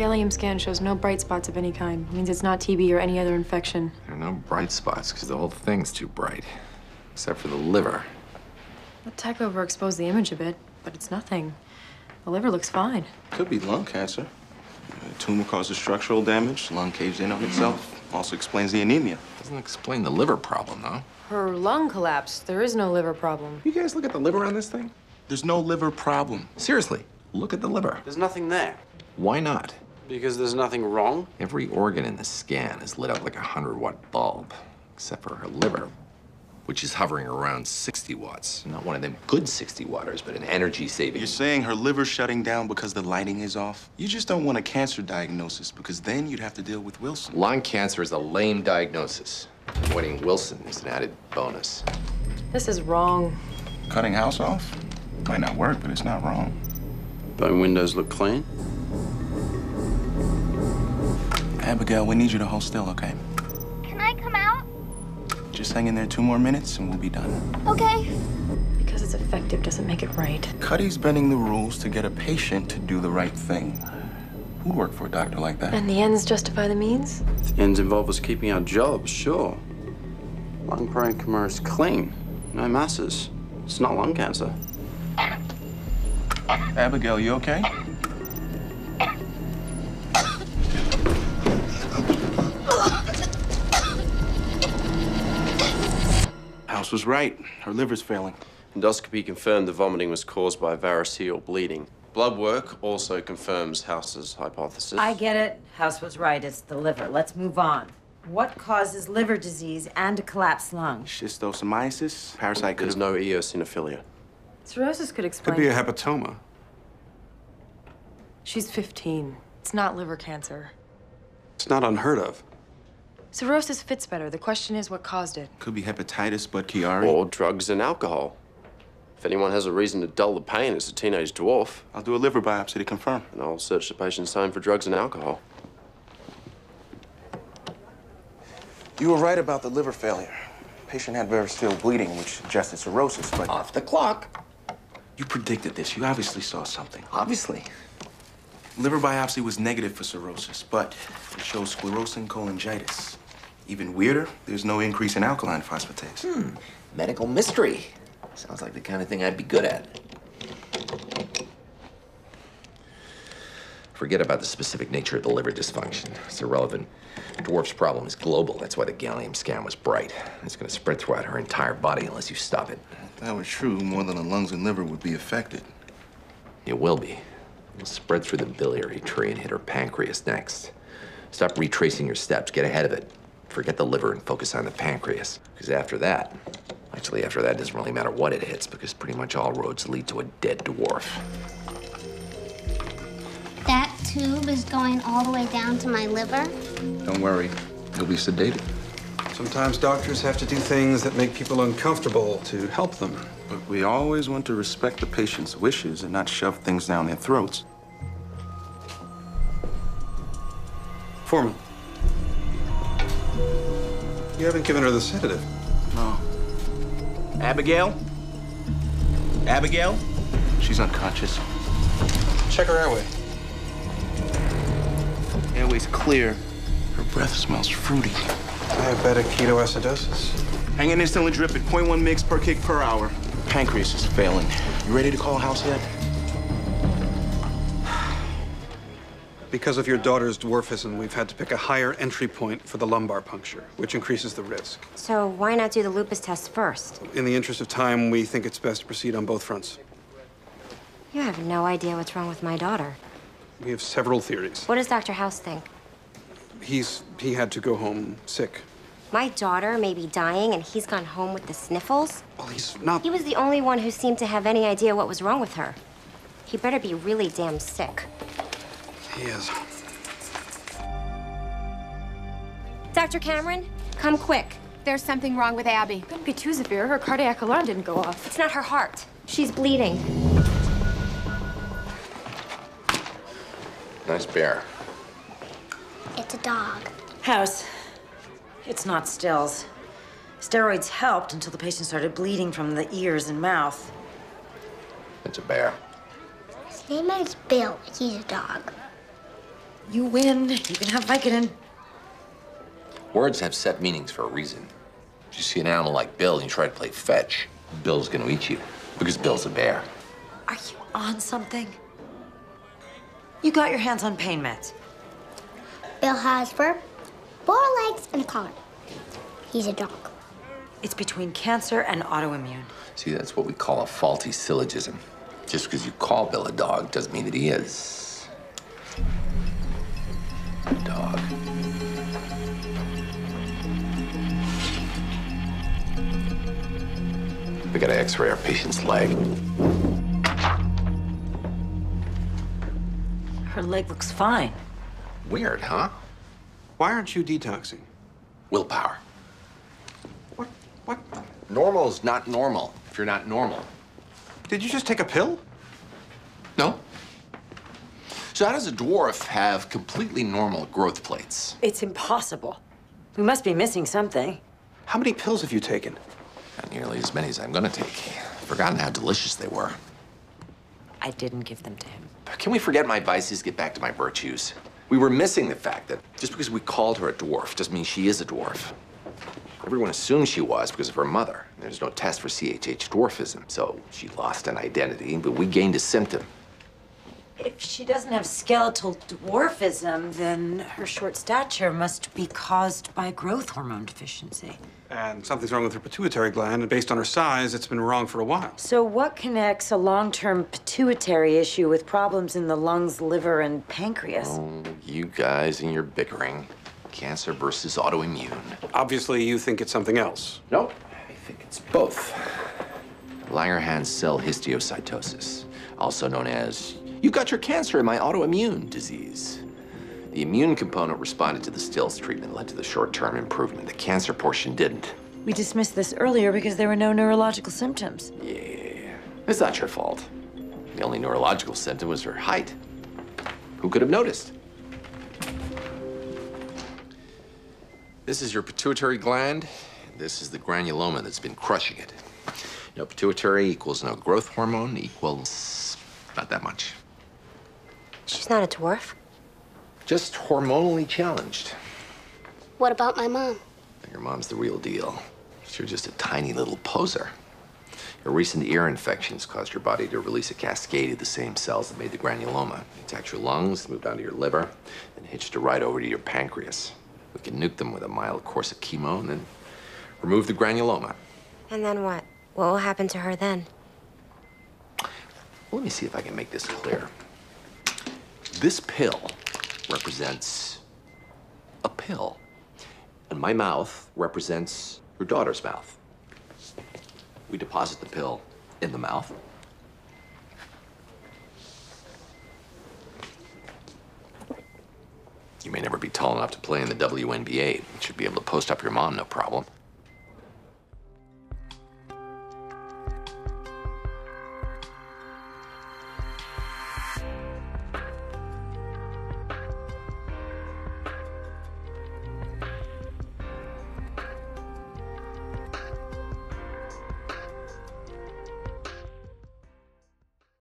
Gallium scan shows no bright spots of any kind. It means it's not TB or any other infection. There are no bright spots because the whole thing's too bright. Except for the liver. The tech overexposed the image a bit, but it's nothing. The liver looks fine. Could be lung cancer. A tumor causes structural damage. Lung caves in on itself. Also explains the anemia. Doesn't explain the liver problem, though. Her lung collapsed. There is no liver problem. You guys look at the liver on this thing? There's no liver problem. Seriously, look at the liver. There's nothing there. Why not? Because there's nothing wrong? Every organ in the scan is lit up like a 100 watt bulb, except for her liver, which is hovering around 60 watts. Not one of them good 60 watters, but an energy saving. You're saying her liver's shutting down because the lighting is off? You just don't want a cancer diagnosis because then you'd have to deal with Wilson. Lung cancer is a lame diagnosis. Avoiding Wilson is an added bonus. This is wrong. Cutting house off? Might not work, but it's not wrong. Don't windows look clean? Abigail, we need you to hold still, okay? Can I come out? Just hang in there two more minutes and we'll be done. Okay. Because it's effective doesn't make it right. Cuddy's bending the rules to get a patient to do the right thing. Who'd work for a doctor like that? And the ends justify the means? The ends involve us keeping our jobs, sure. Lung parenchyma is clean. No masses. It's not lung cancer. Abigail, you okay? House was right. Her liver's failing. Endoscopy confirmed the vomiting was caused by variceal bleeding. Blood work also confirms House's hypothesis. I get it. House was right. It's the liver. Let's move on. What causes liver disease and a collapsed lung? Schistosomiasis, parasite could There's no eosinophilia. Cirrhosis could explain. Could be a hepatoma. She's 15. It's not liver cancer. It's not unheard of. Cirrhosis fits better. The question is what caused it. Could be hepatitis, but Chiari. Or drugs and alcohol. If anyone has a reason to dull the pain, it's a teenage dwarf. I'll do a liver biopsy to confirm. And I'll search the patient's home for drugs and alcohol. You were right about the liver failure. Patient had variceal bleeding, which suggested cirrhosis, but... Off the clock. You predicted this. You obviously saw something. Obviously. Liver biopsy was negative for cirrhosis, but it shows sclerosing cholangitis. Even weirder, there's no increase in alkaline phosphatase. Hmm. Medical mystery. Sounds like the kind of thing I'd be good at. Forget about the specific nature of the liver dysfunction. It's irrelevant. Dwarf's problem is global. That's why the gallium scan was bright. It's going to spread throughout her entire body unless you stop it. If that were true, more than the lungs and liver would be affected. It will be. It'll spread through the biliary tree and hit her pancreas next. Stop retracing your steps. Get ahead of it. Forget the liver and focus on the pancreas. Because after that, actually, after that, it doesn't really matter what it hits because pretty much all roads lead to a dead dwarf. That tube is going all the way down to my liver. Don't worry, you'll be sedated. Sometimes doctors have to do things that make people uncomfortable to help them. But we always want to respect the patient's wishes and not shove things down their throats. Foreman. You haven't given her the sedative. No. Abigail? Abigail? She's unconscious. Check her airway. Airway's clear. Her breath smells fruity. Diabetic ketoacidosis. Hang an insulin drip at 0.1 mg per kick per hour. Pancreas is failing. You ready to call house yet? Because of your daughter's dwarfism, we've had to pick a higher entry point for the lumbar puncture, which increases the risk. So why not do the lupus test first? In the interest of time, we think it's best to proceed on both fronts. You have no idea what's wrong with my daughter. We have several theories. What does Dr. House think? He's he had to go home sick. My daughter may be dying and he's gone home with the sniffles? Well, he's not. He was the only one who seemed to have any idea what was wrong with her. He better be really damn sick. He is. Dr. Cameron, come quick. There's something wrong with Abby. Couldn't be too severe. Her cardiac alarm didn't go off. It's not her heart. She's bleeding. Nice bear. It's a dog. House. It's not Still's. Steroids helped until the patient started bleeding from the ears and mouth. It's a bear. His name is Bill. He's a dog. You win. You can have Vicodin. Words have set meanings for a reason. If you see an animal like Bill and you try to play fetch, Bill's gonna eat you because Bill's a bear. Are you on something? You got your hands on pain meds. Bill has fur, four legs, and a collar. He's a dog. It's between cancer and autoimmune. See, that's what we call a faulty syllogism. Just because you call Bill a dog doesn't mean that he is. We gotta x-ray our patient's leg. Her leg looks fine. Weird, huh? Why aren't you detoxing? Willpower. What? What? Normal is not normal if you're not normal. Did you just take a pill? No? So how does a dwarf have completely normal growth plates? It's impossible. We must be missing something. How many pills have you taken? Not nearly as many as I'm gonna take. Forgotten how delicious they were. I didn't give them to him. Can we forget my vices, get back to my virtues? We were missing the fact that just because we called her a dwarf doesn't mean she is a dwarf. Everyone assumed she was because of her mother. There's no test for CHH dwarfism, so she lost an identity, but we gained a symptom. If she doesn't have skeletal dwarfism, then her short stature must be caused by growth hormone deficiency. And something's wrong with her pituitary gland, and based on her size, it's been wrong for a while. So, what connects a long term pituitary issue with problems in the lungs, liver, and pancreas? Oh, you guys and your bickering. Cancer versus autoimmune. Obviously, you think it's something else. Nope. I think it's both. Langerhans cell histiocytosis, also known as you got your cancer in my autoimmune disease. The immune component responded to the Still's treatment, led to the short-term improvement. The cancer portion didn't. We dismissed this earlier because there were no neurological symptoms. Yeah, it's not your fault. The only neurological symptom was her height. Who could have noticed? This is your pituitary gland. This is the granuloma that's been crushing it. No pituitary equals no growth hormone equals not that much. She's not a dwarf. Just hormonally challenged. What about my mom? Your mom's the real deal. You're just a tiny little poser. Your recent ear infections caused your body to release a cascade of the same cells that made the granuloma. It attacked your lungs, moved down to your liver, then hitched a right over to your pancreas. We can nuke them with a mild course of chemo and then remove the granuloma. And then what? What will happen to her then? Let me see if I can make this clear. This pill represents a pill, and my mouth represents your daughter's mouth. We deposit the pill in the mouth. You may never be tall enough to play in the WNBA. You should be able to post up your mom, no problem.